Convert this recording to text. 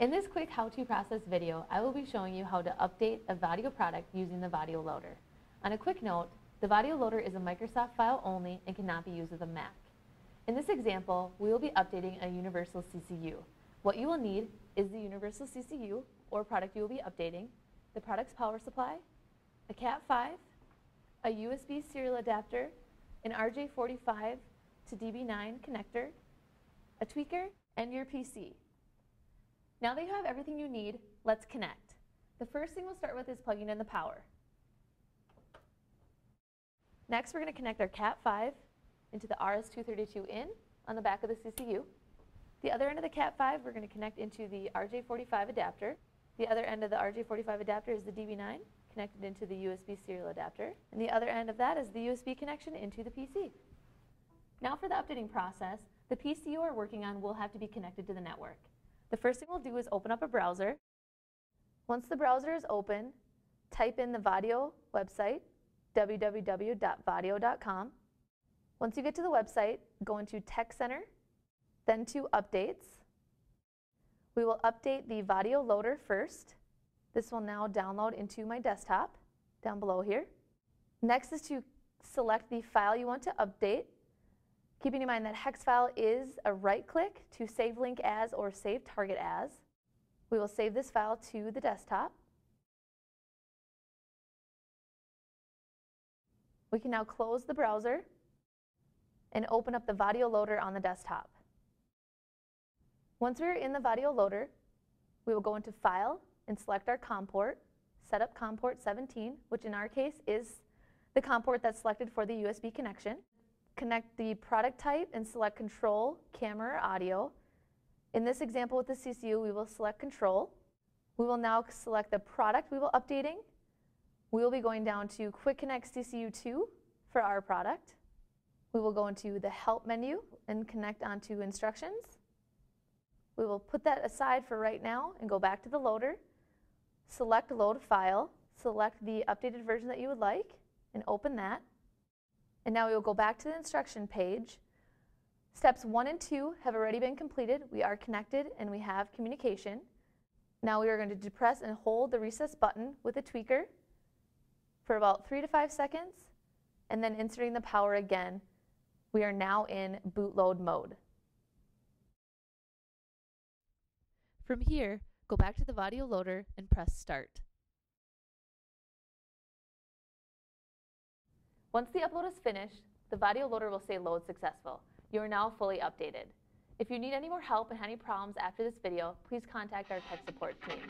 In this quick how-to process video, I will be showing you how to update a Vaddio product using the Vaddio Loader. On a quick note, the Vaddio Loader is a Microsoft file only and cannot be used with a Mac. In this example, we will be updating a Universal CCU. What you will need is the Universal CCU, or product you will be updating, the product's power supply, a Cat5, a USB serial adapter, an RJ45 to DB9 connector, a tweaker, and your PC. Now that you have everything you need, let's connect. The first thing we'll start with is plugging in the power. Next, we're going to connect our Cat5 into the RS-232 in on the back of the CCU. The other end of the Cat5, we're going to connect into the RJ45 adapter. The other end of the RJ45 adapter is the DB9 connected into the USB serial adapter. And the other end of that is the USB connection into the PC. Now for the updating process, the PC you are working on will have to be connected to the network. The first thing we'll do is open up a browser. Once the browser is open, type in the Vaddio website, www.vaddio.com. Once you get to the website, go into Tech Center, then to Updates. We will update the Vaddio loader first. This will now download into my desktop down below here. Next is to select the file you want to update. Keeping in mind that hex file is a right click to save link as or save target as. We will save this file to the desktop. We can now close the browser and open up the Vaddio loader on the desktop. Once we are in the Vaddio loader, we will go into File and select our COM port, set up COM port 17, which in our case is the COM port that's selected for the USB connection. Connect the product type and select Control, Camera, Audio. In this example with the CCU, we will select Control. We will now select the product we will updating. We will be going down to Quick Connect CCU2 for our product. We will go into the Help menu and connect onto instructions. We will put that aside for right now and go back to the loader, select Load File, select the updated version that you would like, and open that. And now we will go back to the instruction page. Steps one and two have already been completed. We are connected and we have communication. Now we are going to depress and hold the recess button with a tweaker for about three to five seconds, and then inserting the power again. We are now in bootload mode. From here, go back to the Vaddio loader and press start. Once the upload is finished, the Vaddio loader will say load successful. You are now fully updated. If you need any more help and any problems after this video, please contact our tech support team.